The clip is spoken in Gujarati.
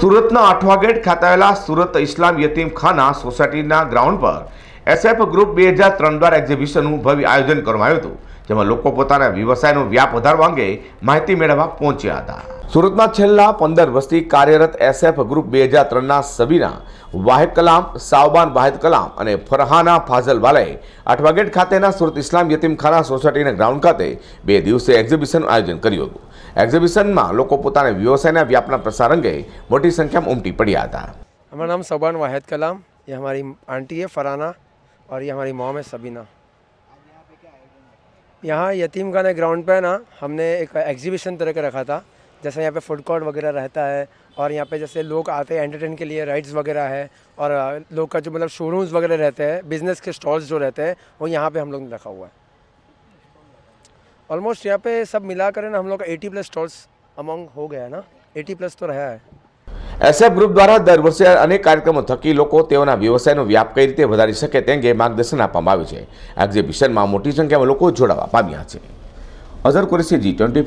સુરતના આઠવાગેટ ખાતે આવેલા સુરત ઇસ્લામ યતીમ ખાના સોસાયટીના ગ્રાઉન્ડ પર એસએફ ગ્રુપ બે હજાર ત્રણ દ્વારા એક્ઝિબિશનનું ભવ્ય આયોજન કરવામાં આવ્યું હતું. જેમાં લોકો પોતાના વ્યવસાયનો વ્યાપ વધારવા અંગે માહિતી મેળવવા પહોંચ્યા હતા સુરતમાં છેલ્લા પંદર વર્ષથી કાર્યરત એસએફ ગ્રુપ બે હજાર ત્રણના સબીના વાહિદ કલામ સાવબાન વાહિદ કલામ અને ફરહાના ફાઝલ વાલાએ આઠવાગેટ ખાતેના સુરત ઇસ્લામ યતીમખાના સોસાયટીના ગ્રાઉન્ડ ખાતે બે દિવસીય એક્ઝિબિશનનું આયોજન કર્યું હતું એક્ઝિબિશનમાં લોકો પોતાના વ્યવસાયના વ્યાપના પ્રસાર અંગે મોટી સંખ્યામાં ઉમટી પડ્યા હતા हमारा नाम सबान वाहिद कलाम ये हमारी आंटी है फराना और ये हमारी मॉम है सबीना यहाँ यतीम खाना ग्राउंड पे ना हमने एक एग्जीबिशन तरह का रखा था। जैसे यहाँ पे फ़ूड कोर्ट वगैरह रहता है और यहाँ पे जैसे लोग आते हैं एंटरटेन के लिए राइड्स वगैरह है और लोग का जो मतलब शोरूम्स वगैरह रहते हैं बिज़नेस के स्टॉल्स जो रहते हैं, वो यहाँ पे हम लोग ने रखा हुआ है। ऑलमोस्ट यहाँ पे सब मिलाकर है ना हम लोग का एटी प्लस स्टॉल्स अमाउंग हो गया है ना? एटी प्लस तो रहा है। એસએફ ગ્રુપ દ્વારા દર વર્ષે અનેક કાર્યક્રમો થકી લોકો તેઓના વ્યવસાયનો વ્યાપ કઈ રીતે વધારી શકે તે અંગે માર્ગદર્શન આપવામાં આવ્યું છે. એક્ઝિબિશનમાં મોટી સંખ્યામાં લોકો જોડાવા પામ્યા છે. Azhar Qureshi, G twenty